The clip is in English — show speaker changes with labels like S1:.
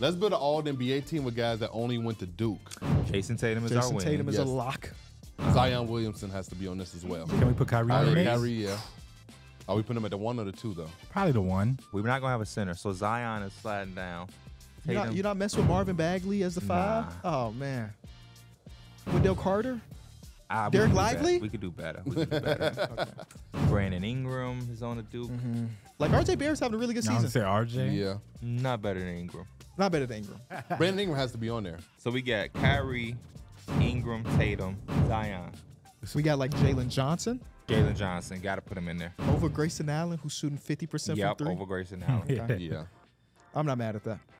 S1: Let's build an all NBA team with guys that only went to Duke.
S2: Jayson Tatum is our Jayson.
S3: Tatum is
S1: Yes.
S3: a lock.
S1: Zion Williamson has to be on this as well.
S4: Can we put Kyrie on the
S1: Kyrie,
S4: mix?
S1: Kyrie, yeah. Are we putting him at the one or the two though?
S4: Probably the one.
S2: We're not gonna have a center, so Zion is sliding down.
S3: You're not,
S2: Tatum-
S3: you're not messing with Marvin Bagley as the five?
S2: Nah.
S3: Oh, man. Wendell Carter?
S2: Ah, we
S3: Dereck
S2: could do better.
S3: Lively?
S2: We could do better. We could do better. Brandon Ingram is on the Duke.
S3: Like, RJ Barrett's having a really good
S4: I was
S3: season.
S4: gonna say RJ.
S1: Yeah.
S2: Not better than Ingram.
S3: Not better than Ingram.
S1: Brandon Ingram has to be on there.
S2: So we got Kyrie, Ingram, Tatum, Zion, So
S3: We got like Jalen Johnson
S2: Jalen Johnson. Got to put him in there.
S3: over Grayson Allen, who's shooting 50%
S2: Yep,
S3: from three.
S2: over Grayson Allen.
S4: Yeah.
S1: Yeah.
S3: I'm not mad at that.